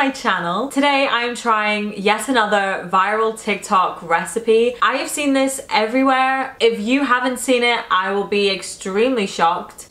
my channel. Today I'm trying yet another viral TikTok recipe. I have seen this everywhere. If you haven't seen it, I will be extremely shocked.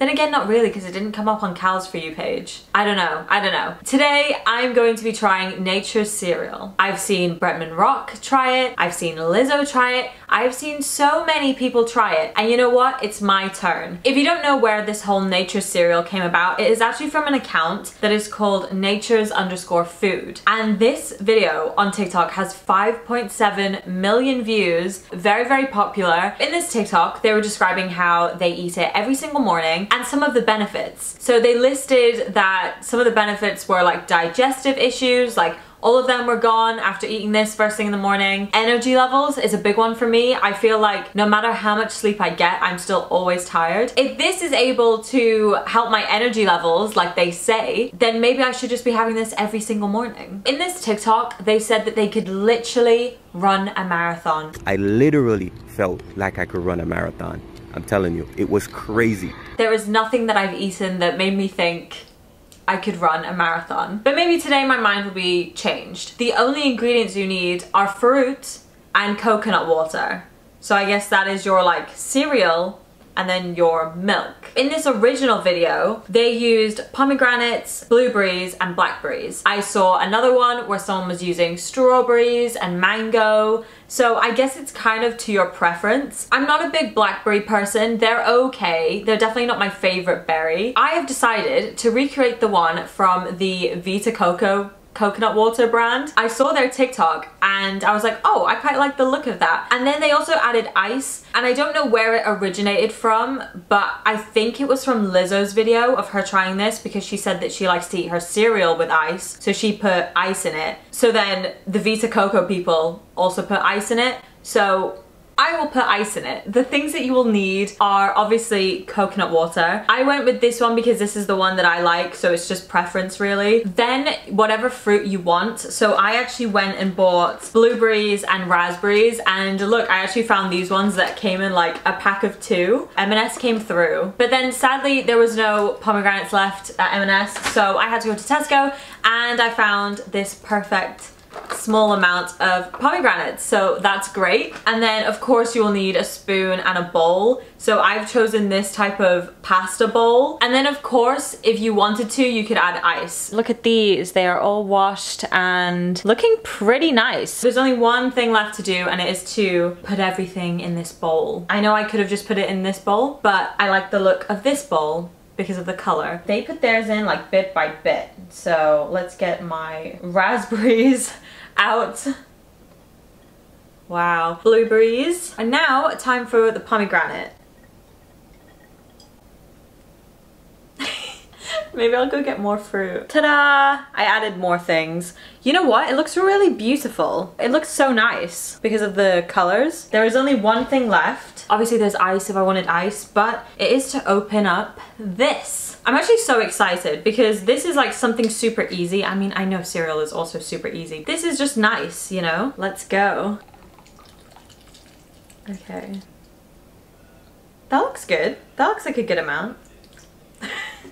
Then again, not really because it didn't come up on Cal's For You page. I don't know, I don't know. Today, I'm going to be trying Nature's Cereal. I've seen Bretman Rock try it, I've seen Lizzo try it, I've seen so many people try it, and you know what? It's my turn. If you don't know where this whole Nature's Cereal came about, it is actually from an account that is called Nature's underscore food. And this video on TikTok has 5.7 million views, very, very popular. In this TikTok, they were describing how they eat it every single morning and some of the benefits. So they listed that some of the benefits were like digestive issues, like all of them were gone after eating this first thing in the morning. Energy levels is a big one for me. I feel like no matter how much sleep I get, I'm still always tired. If this is able to help my energy levels, like they say, then maybe I should just be having this every single morning. In this TikTok, they said that they could literally run a marathon. I literally felt like I could run a marathon. I'm telling you, it was crazy. There is nothing that I've eaten that made me think I could run a marathon. But maybe today my mind will be changed. The only ingredients you need are fruit and coconut water. So I guess that is your like cereal and then your milk. In this original video, they used pomegranates, blueberries, and blackberries. I saw another one where someone was using strawberries and mango, so I guess it's kind of to your preference. I'm not a big blackberry person. They're okay. They're definitely not my favorite berry. I have decided to recreate the one from the Vita Coco coconut water brand. I saw their TikTok and I was like, oh, I quite like the look of that. And then they also added ice and I don't know where it originated from, but I think it was from Lizzo's video of her trying this because she said that she likes to eat her cereal with ice. So she put ice in it. So then the Vita Coco people also put ice in it. So I will put ice in it. The things that you will need are obviously coconut water. I went with this one because this is the one that I like, so it's just preference really. Then whatever fruit you want. So I actually went and bought blueberries and raspberries and look, I actually found these ones that came in like a pack of two. M&S came through. But then sadly there was no pomegranates left at M&S, so I had to go to Tesco and I found this perfect small amount of pomegranates. So that's great. And then of course you will need a spoon and a bowl. So I've chosen this type of pasta bowl. And then of course if you wanted to you could add ice. Look at these. They are all washed and looking pretty nice. There's only one thing left to do and it is to put everything in this bowl. I know I could have just put it in this bowl but I like the look of this bowl because of the color. They put theirs in like bit by bit. So let's get my raspberries out. Wow. Blueberries. And now time for the pomegranate. Maybe I'll go get more fruit. Ta-da! I added more things. You know what? It looks really beautiful. It looks so nice because of the colors. There is only one thing left. Obviously there's ice if I wanted ice, but it is to open up this. I'm actually so excited because this is like something super easy. I mean, I know cereal is also super easy. This is just nice, you know? Let's go. Okay. That looks good. That looks like a good amount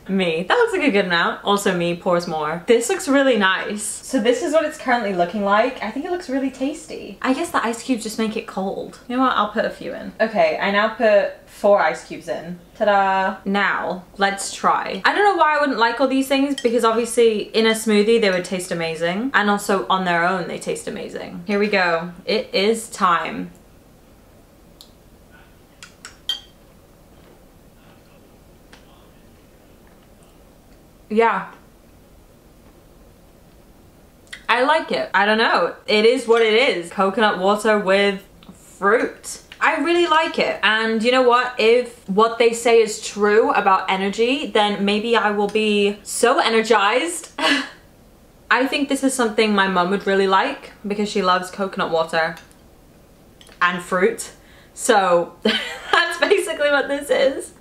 me. That looks like a good amount. Also me pours more. This looks really nice. So this is what it's currently looking like. I think it looks really tasty. I guess the ice cubes just make it cold. You know what? I'll put a few in. Okay, I now put four ice cubes in. Ta-da! Now, let's try. I don't know why I wouldn't like all these things because obviously in a smoothie they would taste amazing and also on their own they taste amazing. Here we go. It is time. Yeah. I like it. I don't know. It is what it is. Coconut water with fruit. I really like it. And you know what? If what they say is true about energy, then maybe I will be so energized. I think this is something my mum would really like because she loves coconut water and fruit. So that's basically what this is.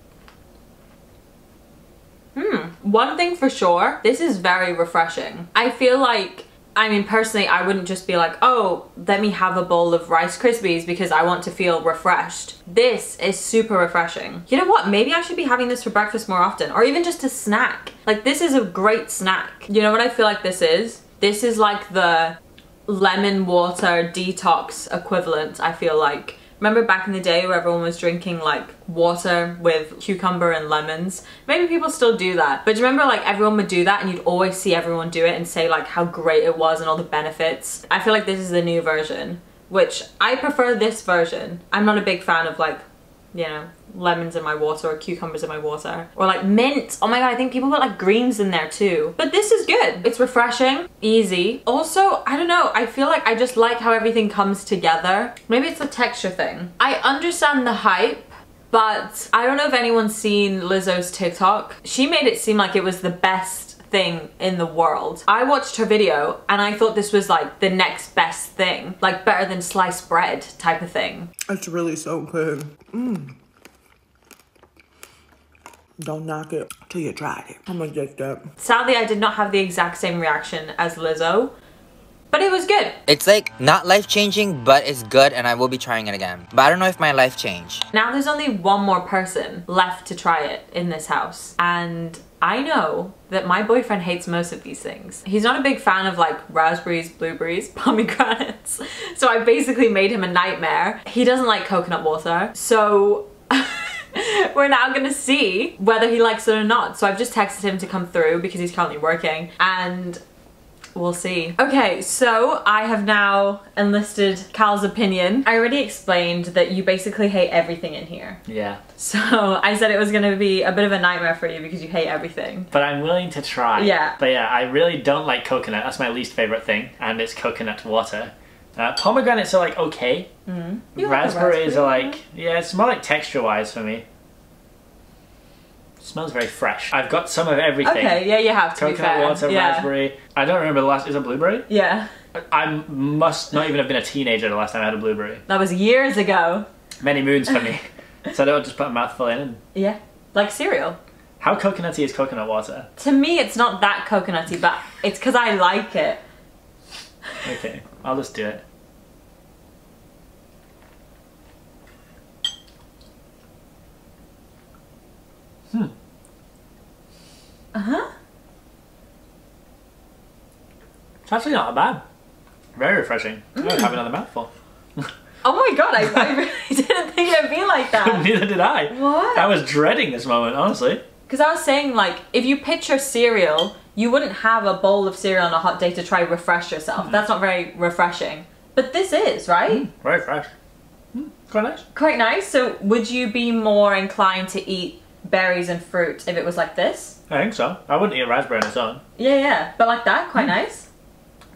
Hmm. One thing for sure, this is very refreshing. I feel like I mean, personally, I wouldn't just be like, oh, let me have a bowl of Rice Krispies because I want to feel refreshed. This is super refreshing. You know what? Maybe I should be having this for breakfast more often or even just a snack. Like, this is a great snack. You know what I feel like this is? This is like the lemon water detox equivalent, I feel like. Remember back in the day where everyone was drinking like water with cucumber and lemons? Maybe people still do that. But do you remember like everyone would do that and you'd always see everyone do it and say like how great it was and all the benefits? I feel like this is the new version, which I prefer this version. I'm not a big fan of like, you know, lemons in my water or cucumbers in my water. Or like mint. Oh my god, I think people put like greens in there too. But this is good. It's refreshing, easy. Also, I don't know, I feel like I just like how everything comes together. Maybe it's the texture thing. I understand the hype but I don't know if anyone's seen Lizzo's TikTok. She made it seem like it was the best thing in the world. I watched her video and I thought this was like the next best thing. Like better than sliced bread type of thing. It's really so good. Mmm. Don't knock it till you try it. I'm gonna get addicted. Sadly, I did not have the exact same reaction as Lizzo, but it was good. It's like not life changing, but it's good and I will be trying it again. But I don't know if my life changed. Now there's only one more person left to try it in this house. And I know that my boyfriend hates most of these things. He's not a big fan of like raspberries, blueberries, pomegranates. So I basically made him a nightmare. He doesn't like coconut water. So we're now gonna see whether he likes it or not. So I've just texted him to come through because he's currently working and we'll see. Okay, so I have now enlisted Cal's opinion. I already explained that you basically hate everything in here. Yeah. So I said it was gonna be a bit of a nightmare for you because you hate everything. But I'm willing to try. Yeah. But yeah, I really don't like coconut. That's my least favorite thing, and it's coconut water. Uh, pomegranates are like okay. Mm. Like a Raspberries are like yeah, it's more like texture wise for me. Smells very fresh. I've got some of everything. Okay, yeah, you have to be Coconut water, yeah. raspberry. I don't remember the last. Is it blueberry? Yeah, I must not even have been a teenager the last time I had a blueberry. that was years ago. Many moons for me. so I don't just put a mouthful in. And Yeah, like cereal. how coconutty is coconut water? To me, it's not that coconutty, but it's because I like it. Okay, I'll just do it. Hmm. Uh huh. It's actually not bad. Very refreshing. I Mm. would have another mouthful. Oh my god, I, I really didn't think it'd be like that. Neither did I. What? I was dreading this moment, honestly. Because I was saying, like, if you picture cereal, you wouldn't have a bowl of cereal on a hot day to try refresh yourself. That's not very refreshing. But this is, right? Very fresh. Mm, quite nice. Quite nice. So, would you be more inclined to eat berries and fruit if it was like this? I think so. I wouldn't eat a raspberry on its own. Yeah, yeah. But like that, quite hmm. nice.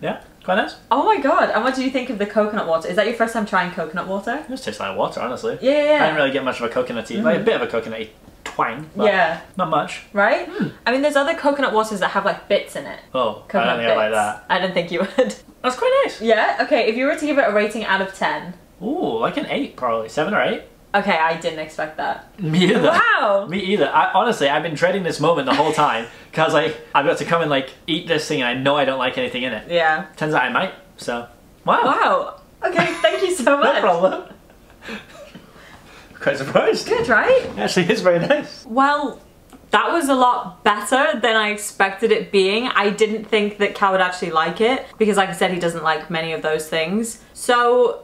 Yeah, quite nice. Oh my god. And what do you think of the coconut water? Is that your first time trying coconut water? It just tastes like water, honestly. Yeah, yeah, I didn't really get much of a coconutty, like a mm. bit of a coconutty twang, Yeah. not much. Right? Hmm. I mean, there's other coconut waters that have like bits in it. Oh, I Coconut don't think I like that. I don't think you would. That's quite nice. yeah? Okay, if you were to give it a rating out of 10. Ooh, like an eight, probably seven or eight. Okay, I didn't expect that. Me either. Wow! Me either. I, honestly, I've been dreading this moment the whole time because like I've got to come and like eat this thing and I know I don't like anything in it. Yeah. Turns out I might. So, wow. Wow. Okay, thank you so much. No problem. Quite surprised. Good, right? Actually, it's very nice. Well, that was a lot better than I expected it being. I didn't think that Cal would actually like it because like I said, he doesn't like many of those things. So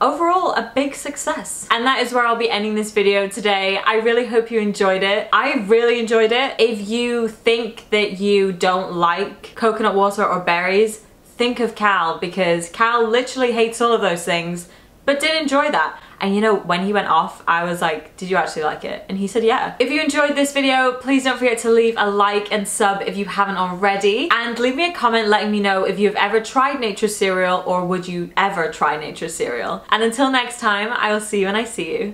overall a big success. And that is where I'll be ending this video today. I really hope you enjoyed it. I really enjoyed it. If you think that you don't like coconut water or berries think of Cal because Cal literally hates all of those things but did enjoy that. And you know when he went off I was like did you actually like it? And he said yeah. If you enjoyed this video please don't forget to leave a like and sub if you haven't already. And leave me a comment letting me know if you've ever tried nature cereal or would you ever try nature cereal. And until next time I will see you when I see you